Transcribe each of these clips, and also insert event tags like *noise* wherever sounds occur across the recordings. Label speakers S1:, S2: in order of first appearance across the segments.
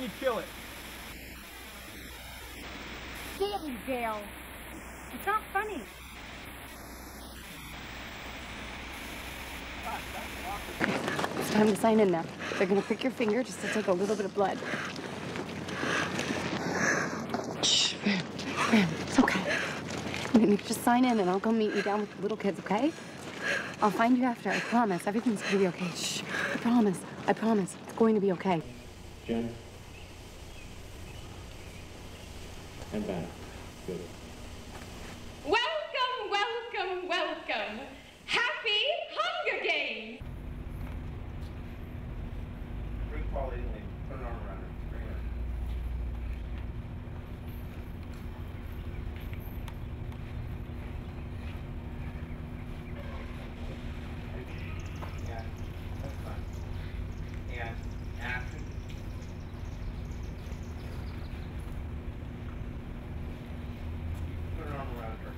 S1: do with when you kill it?
S2: Damn, Dale. It's not funny.
S3: It's time to sign in now. They're gonna prick your finger just to take a little bit of blood. Shh, Ram, Ram, it's okay. You just sign in and I'll go meet you down with the little kids, okay? I'll find you after, I promise. Everything's gonna be okay. Shh, I promise. I promise. It's going to be okay.
S4: Jen? And back. Good.
S5: Welcome, welcome, welcome. Happy Hunger Games!
S1: Bring Paul in, put an arm around her. Bring her. Yeah, that's fine. And action. Put an arm around her.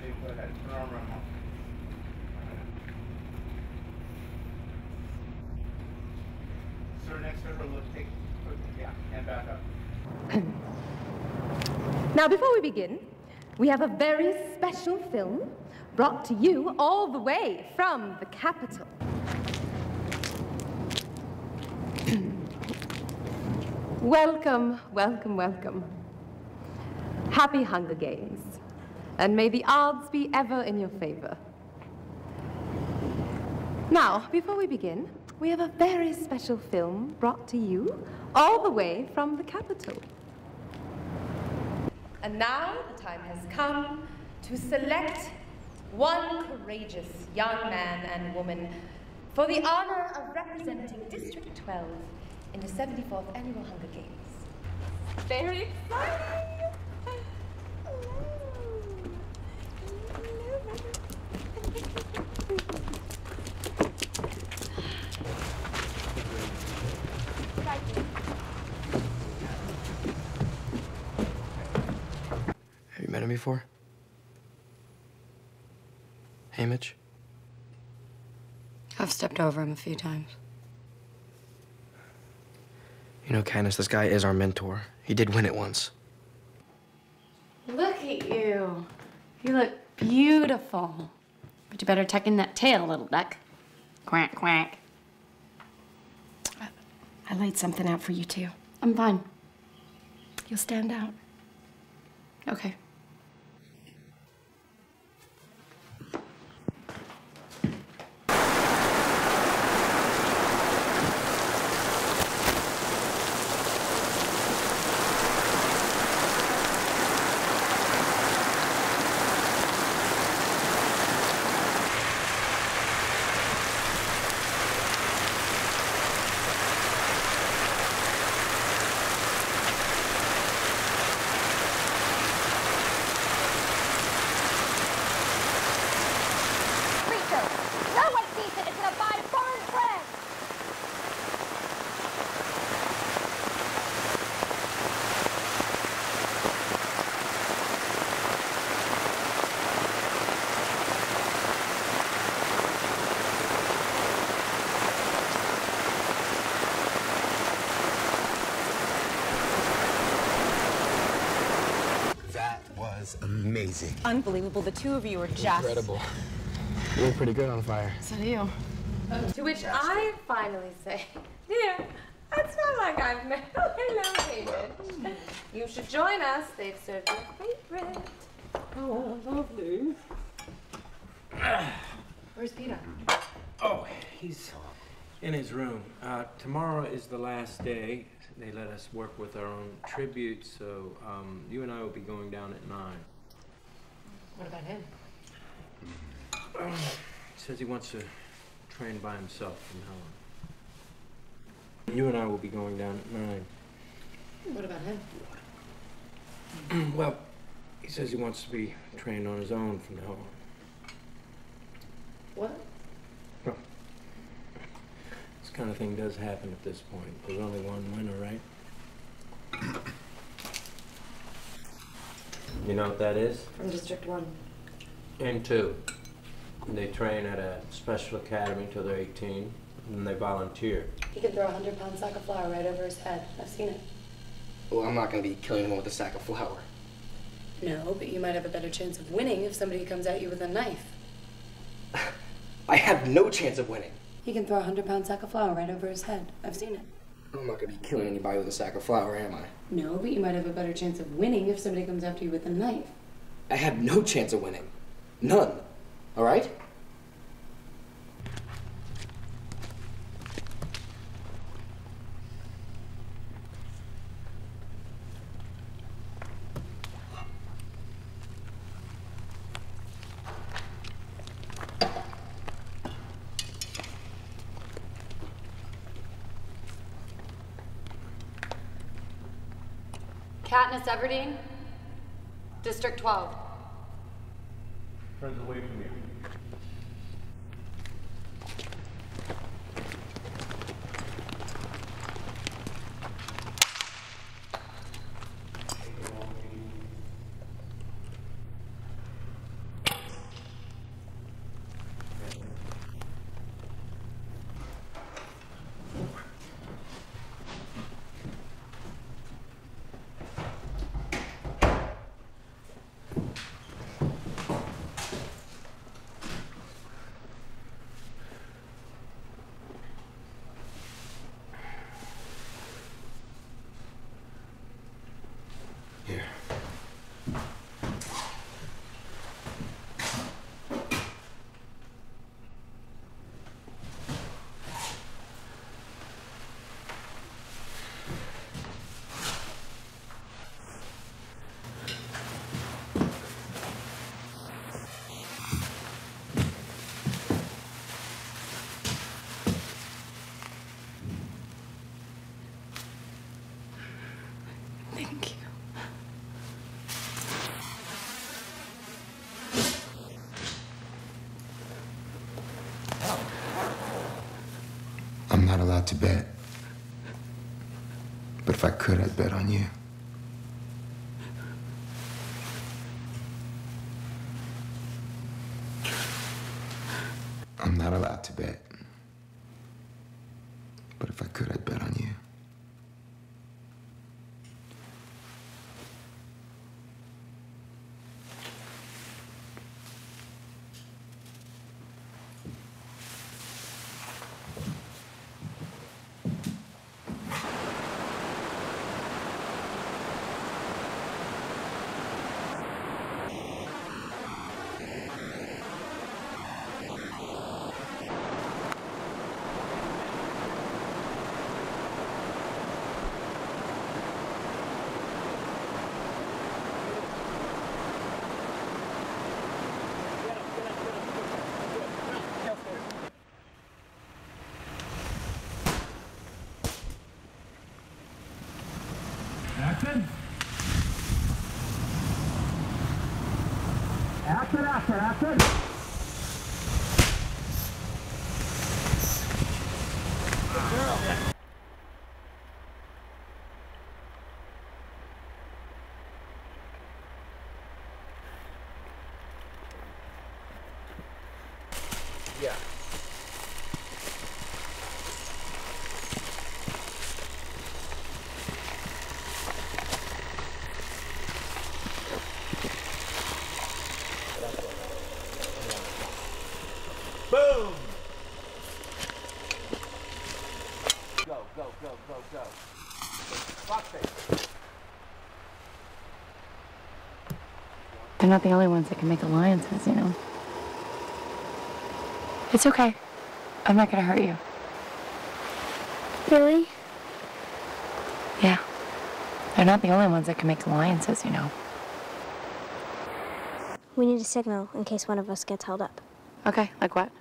S1: Maybe go ahead. Put an arm around her. Sir, next to her, look, take, put, yeah, and back up.
S5: Now, before we begin, we have a very special film brought to you all the way from the Capitol. *clears throat* welcome, welcome, welcome. Happy Hunger Games. And may the odds be ever in your favor. Now, before we begin, we have a very special film brought to you all the way from the Capitol. And now the time has come to select one courageous young man and woman for the honor of representing District 12 in the 74th Annual Hunger Games. Very exciting!
S6: Have *laughs* you met him before? Haymitch?
S3: I've stepped over him a few times.
S6: You know, Katniss, this guy is our mentor. He did win it once.
S3: Look at you. You look beautiful. But you better tuck in that tail, little duck. Quack, quack.
S2: I laid something out for you, too.
S3: I'm fine.
S2: You'll stand out.
S3: Okay.
S2: Preacher, no one decent is gonna buy foreign bread!
S7: That was amazing.
S8: Unbelievable. The two of you are just.
S6: Incredible. You look pretty good on fire.
S3: So do you.
S5: To which I finally say, dear, it's not like I've met Hello, David. You should join us. They've served your favorite.
S4: Oh, lovely.
S5: Where's Peeta?
S4: Oh, he's in his room. Uh, tomorrow is the last day. They let us work with our own tribute, so um, you and I will be going down at nine.
S5: What about him? *clears throat*
S4: Says he wants to train by himself from now on. You and I will be going down at nine.
S5: What about him? *clears throat*
S4: well, he says he wants to be trained on his own from now on.
S5: What?
S4: This kind of thing does happen at this point. There's only one winner, right? You know what that is?
S5: From District 1.
S4: And two. They train at a special academy till they're 18. and then they volunteer.
S3: He can throw a hundred pound sack of flour right over his head. I've seen it.
S9: Well, I'm not gonna be killing anyone with a sack of flour.
S3: No, but you might have a better chance of winning if somebody comes at you with a knife. *laughs*
S9: I have no chance of winning.
S3: He can throw a hundred pound sack of flour right over his head. I've seen it.
S9: I'm not gonna be killing anybody with a sack of flour, am I?
S3: No, but you might have a better chance of winning if somebody comes after you with a knife.
S9: I have no chance of winning. None. All right?
S3: Katniss Everdeen, District 12.
S1: Friends away from you.
S9: Here.
S3: Thank you.
S6: I'm not allowed to bet. But if I could, I'd bet on you. I'm not allowed to bet. But if I could, I'd bet on you.
S10: Action. Action, action, action.
S9: Yeah.
S1: Boom! Go, go, go, go, go. Fuck it.
S3: They're not the only ones that can make alliances, you know. It's okay. I'm not gonna hurt you.
S2: Really?
S3: Yeah. They're not the only ones that can make alliances, you know.
S2: We need a signal in case one of us gets held up.
S3: Okay, like what?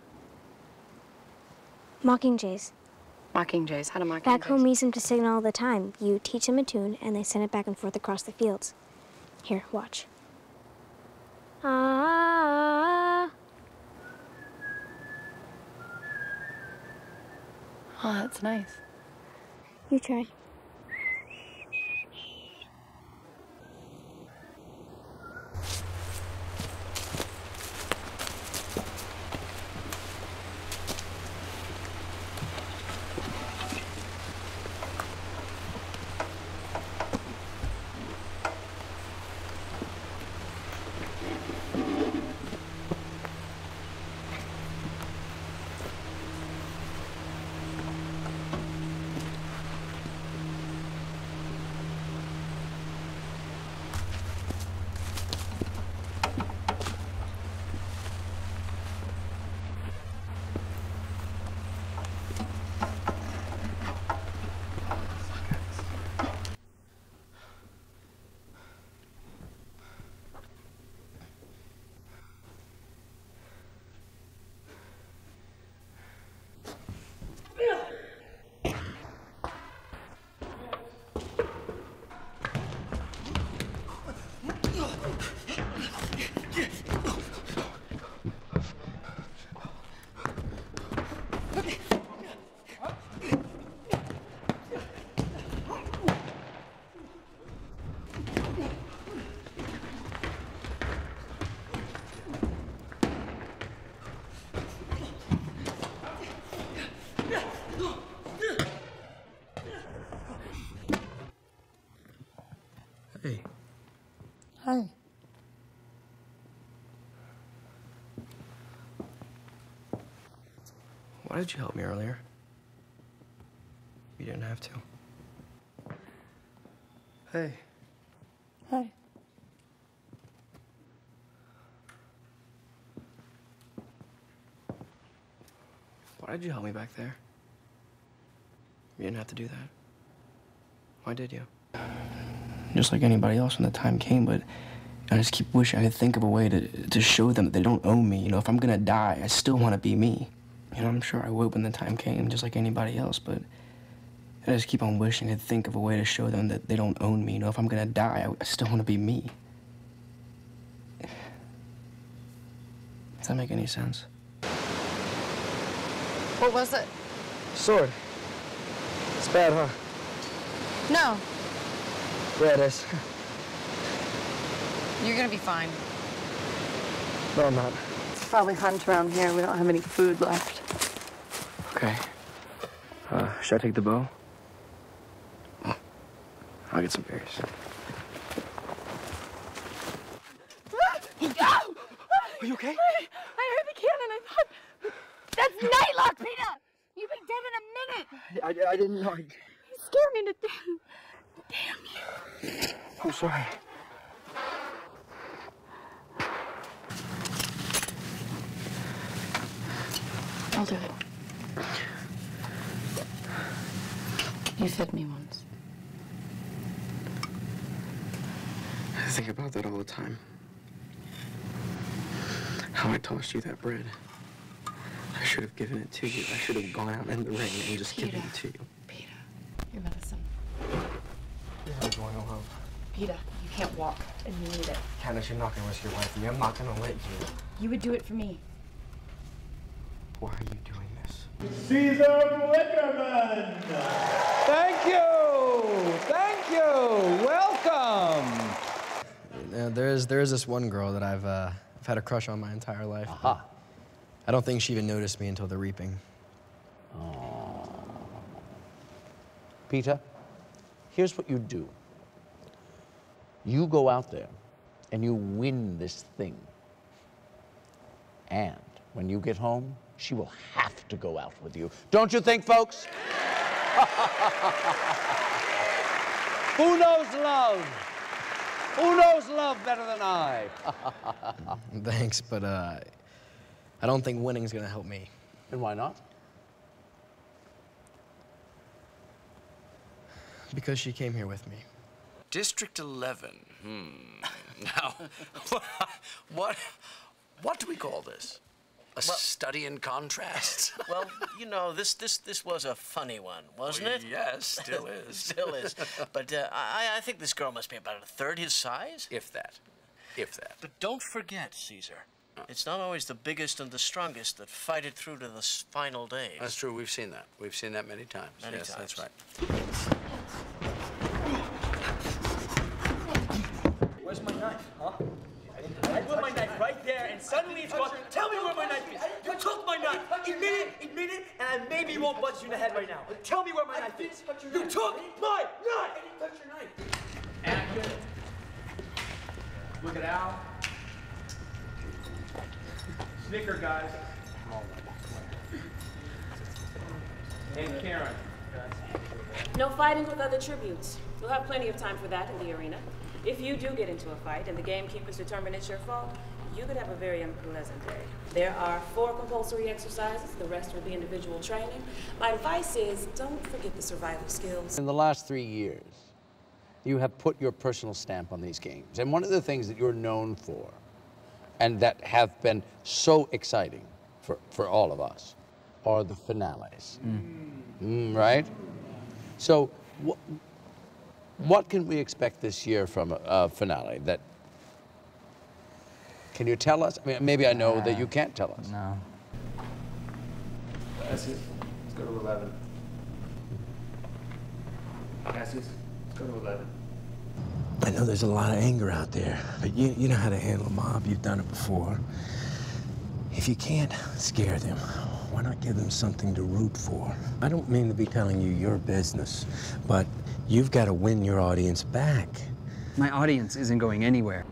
S2: Mockingjays.
S3: Mockingjays. How do mockingjays?
S2: Back home, we use them to signal all the time. You teach them a tune, and they send it back and forth across the fields. Here, watch. Ah.
S3: Oh, that's nice.
S2: You try.
S6: Hey.
S3: Hi.
S6: Why did you help me earlier? You didn't have to. Hey.
S3: Hi.
S6: Why did you help me back there? You didn't have to do that. Why did you? Just like anybody else when the time came, but I just keep wishing I could think of a way to, to show them that they don't own me. You know, if I'm gonna die, I still wanna be me. You know, I'm sure I would when the time came, just like anybody else, but I just keep on wishing I'd think of a way to show them that they don't own me. You know, if I'm gonna die, I, I still wanna be me. Does that make any sense?
S3: What was it?
S6: Sword. It's bad, huh?
S3: No.
S6: Yeah, it is. *laughs*
S3: You're gonna be fine.
S6: No, I'm not.
S3: It's probably hunt around here. We don't have any food left.
S6: Okay. Uh, should I take the bow? I'll get some berries.
S3: Are you okay? I, I heard the cannon. I thought that's Nightlock, Peeta. You've been dead in a minute.
S6: I, I didn't know. I...
S3: You scared me to death. Damn you.
S6: I'm sorry.
S3: I'll do it. You fed me once.
S6: I think about that all the time. How I tossed you that bread. I should have given it to you. I should have gone out in the rain and just given it to you.
S3: Peeta, your medicine.
S6: I'm going alone.
S3: Peeta, you can't walk, and you need it.
S6: Katniss, you're not gonna risk your life for me. I'm not gonna let you.
S3: You would do it for me.
S6: Why are you doing this?
S11: Caesar Flickerman!
S12: Thank you! Thank you! Welcome!
S6: Yeah, there is there is this one girl that I've uh, I've had a crush on my entire life.
S12: Aha.
S6: I don't think she even noticed me until the reaping.
S12: Peeta, here's what you do. You go out there and you win this thing. And when you get home, she will have to go out with you. Don't you think, folks? *laughs* Who knows love? Who knows love better than I? *laughs*
S6: Thanks, but uh, I don't think winning's gonna help me.
S12: And why not?
S6: Because she came here with me.
S13: District 11. Hmm. *laughs* Now, what, what do we call this? A study in contrast. *laughs*
S14: Well, you know, this this this was a funny one, wasn't
S13: Oh,
S14: it?
S13: yes, *laughs* still is.
S14: still is. But uh, I, I think this girl must be about a third his size.
S13: If that. If that.
S14: But don't forget, Caesar. It's not always the biggest and the strongest that fight it through to the final days.
S13: That's true. We've seen that. We've seen that many times.
S14: Many
S13: yes, that's right.
S15: Where's my knife, huh? I put my knife right there, and suddenly it's gone. Tell me where my knife is. You took my knife. Admit it, admit it, and I maybe won't buzz you in the head right now. But tell me where my knife is. You took my knife. I didn't touch your knife.
S1: Action. Look at Al. Snicker, guys. And Karen.
S16: No fighting with other tributes. You'll have plenty of time for that in the arena. If you do get into a fight and the gamekeepers determine it's your fault, you could have a very unpleasant day. There are four compulsory exercises, the rest will be individual training. My advice is don't forget the survival skills.
S12: In the last three years, you have put your personal stamp on these games. And one of the things that you're known for, and that have been so exciting for, for all of us, are the finales. Mm, right? So, wh- What can we expect this year from a, a finale? That can you tell us? I mean, maybe I know that you can't tell us.
S9: No.
S1: Cassius, let's go to 11. Cassius, let's go to 11.
S17: I know there's a lot of anger out there, but you, you know how to handle a mob. You've done it before. If you can't scare them, why not give them something to root for? I don't mean to be telling you your business, but you've got to win your audience back.
S9: My audience isn't going anywhere.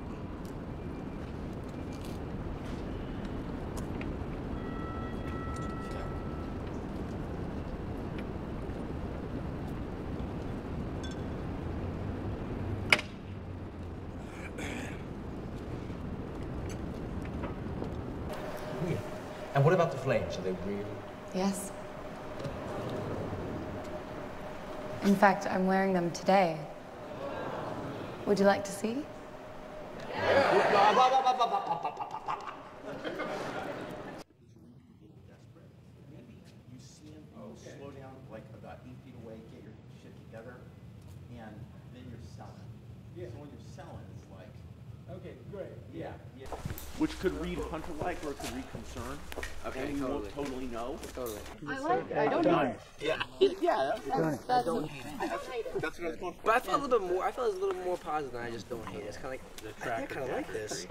S12: And what about the flames? Are they real?
S3: Yes. In fact, I'm wearing them today. Would you like to see?
S6: You see him, you slow down like about eight feet away, get your shit together, and then you're selling.
S4: Yeah.
S6: So when you're selling, it's like,
S4: Okay, great.
S6: yeah, yeah. Which could read hunter-like or it could read concern.
S1: Okay,
S6: and we
S1: totally.
S6: won't totally know.
S1: Totally.
S3: I like it. I don't hate it.
S6: Yeah. Yeah.
S3: That's, that's, I don't hate it.
S6: That's what I was going for.
S9: But I felt a little bit more. I felt it was a little more positive than I just don't hate it. It's kind of like I kind of like this.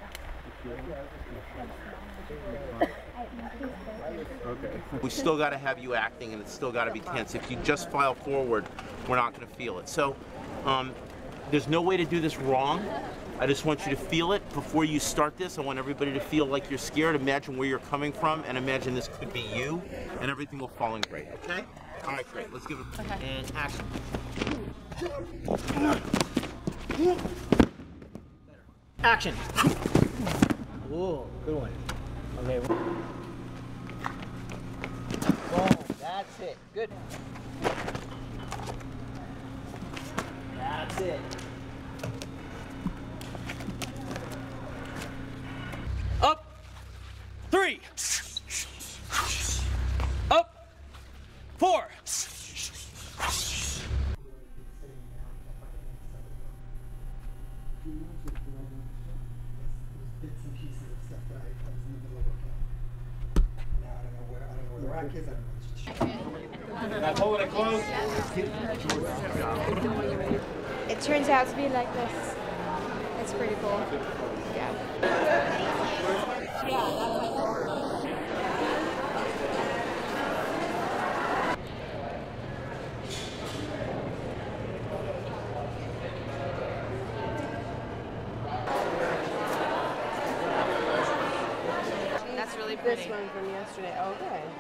S6: Okay. We still got to have you acting, and it's still got to be tense. If you just file forward, we're not going to feel it. So, um, there's no way to do this wrong. I just want you to feel it before you start this. I want everybody to feel like you're scared. Imagine where you're coming from, and imagine this could be you, and everything will fall in great. Okay? All right, great. Let's give it okay. and action.
S18: Action. Whoa, good one. Okay. Boom. That's it. Good. That's it. Up. Three. Up. Four.
S19: bits and pieces of stuff that I, I was in the middle of looking at. Now I don't know where, I don't know where the rack is, I don't know.
S4: Now pull it close.
S20: It turns to be like this. It's pretty cool. Yeah.
S21: That's really
S22: This one from yesterday. Oh, okay.
S4: And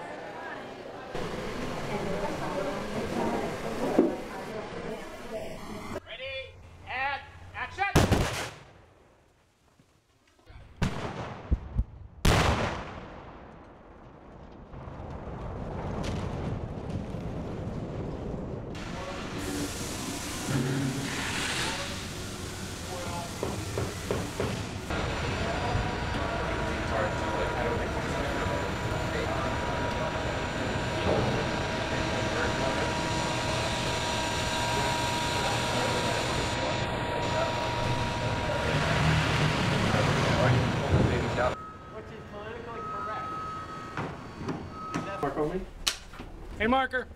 S4: Hey, marker.